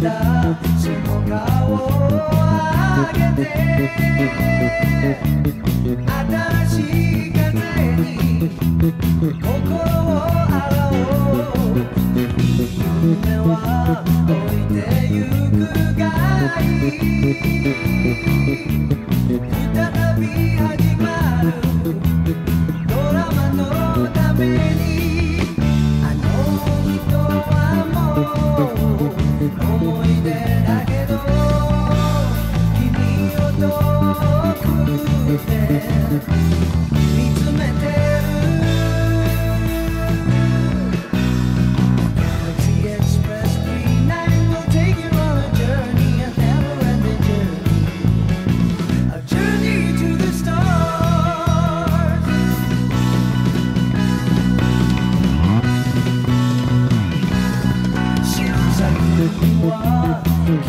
た下顔を上げて。新しい風に心を洗おう。夢は置いてゆくがい再び始まる Thank you.